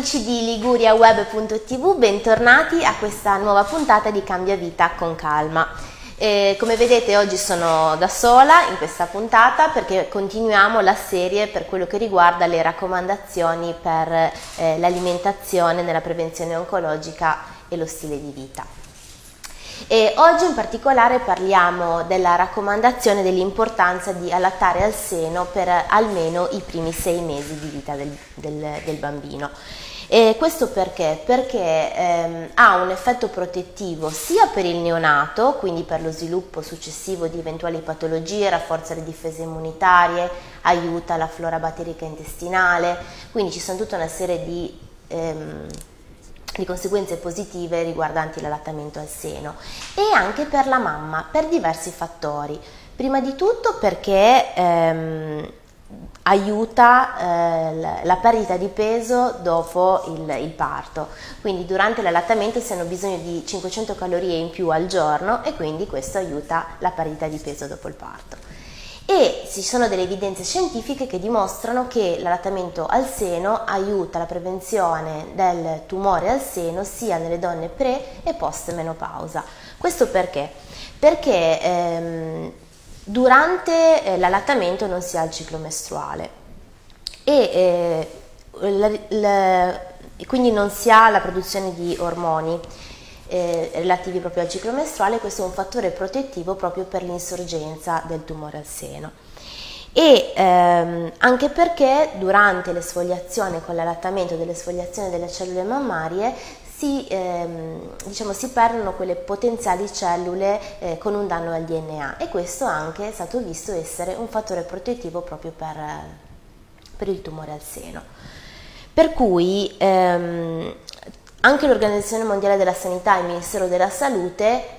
amici di liguriaweb.tv, bentornati a questa nuova puntata di Cambia Vita con Calma. Eh, come vedete oggi sono da sola in questa puntata perché continuiamo la serie per quello che riguarda le raccomandazioni per eh, l'alimentazione nella prevenzione oncologica e lo stile di vita. E oggi in particolare parliamo della raccomandazione dell'importanza di allattare al seno per almeno i primi sei mesi di vita del, del, del bambino. E questo perché? Perché ehm, ha un effetto protettivo sia per il neonato, quindi per lo sviluppo successivo di eventuali patologie, rafforza le difese immunitarie, aiuta la flora batterica intestinale, quindi ci sono tutta una serie di, ehm, di conseguenze positive riguardanti l'allattamento al seno e anche per la mamma, per diversi fattori. Prima di tutto perché ehm, aiuta eh, la perdita di peso dopo il, il, parto. Quindi durante l'allattamento si hanno bisogno di 500 calorie in più al giorno e quindi questo aiuta la perdita di peso dopo il parto. Ci sono delle evidenze scientifiche che dimostrano che l'allattamento al seno aiuta la prevenzione del tumore al seno sia nelle donne pre e post menopausa. Questo perché? Perché ehm, Durante eh, l'allattamento non si ha il ciclo mestruale e eh, la, la, quindi non si ha la produzione di ormoni eh, relativi proprio al ciclo mestruale, questo è un fattore protettivo proprio per l'insorgenza del tumore al seno. E ehm, anche perché durante l'esfoliazione con l'allattamento dell'esfoliazione delle cellule mammarie si, ehm, diciamo, si perdono quelle potenziali cellule eh, con un danno al DNA e questo anche è stato visto essere un fattore protettivo proprio per, per il tumore al seno. Per cui ehm, anche l'Organizzazione Mondiale della Sanità e il Ministero della Salute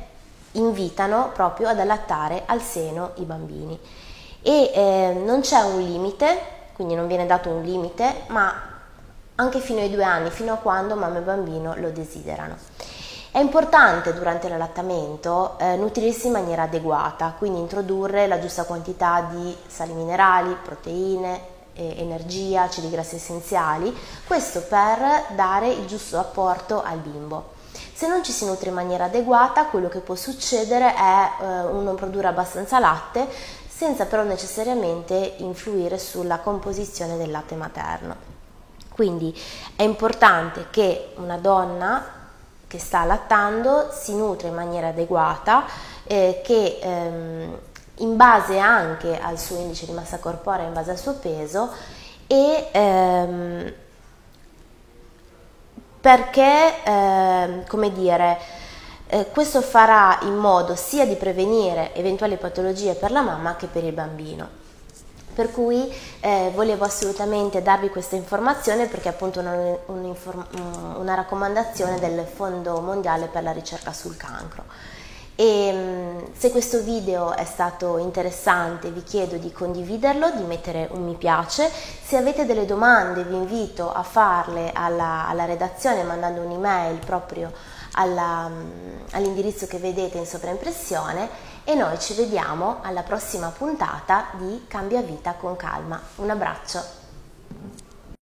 invitano proprio ad allattare al seno i bambini e eh, non c'è un limite, quindi non viene dato un limite, ma anche fino ai due anni, fino a quando mamma e bambino lo desiderano. È importante durante l'allattamento eh, nutrirsi in maniera adeguata, quindi introdurre la giusta quantità di sali minerali, proteine, energia, acidi grassi essenziali, questo per dare il giusto apporto al bimbo. Se non ci si nutre in maniera adeguata, quello che può succedere è eh, non produrre abbastanza latte, senza però necessariamente influire sulla composizione del latte materno. Quindi è importante che una donna che sta allattando si nutre in maniera adeguata, eh, che ehm, in base anche al suo indice di massa corporea, in base al suo peso e ehm, perché, eh, come dire, eh, questo farà in modo sia di prevenire eventuali patologie per la mamma che per il bambino. Per cui eh, volevo assolutamente darvi questa informazione perché è appunto una, una raccomandazione del Fondo Mondiale per la ricerca sul cancro. E mm, se questo video è stato interessante vi chiedo di condividerlo, di mettere un mi piace, se avete delle domande vi invito a farle alla, alla redazione mandando un'email proprio mm, all'indirizzo che vedete in sovraimpressione e noi ci vediamo alla prossima puntata di Cambia Vita con Calma. Un abbraccio!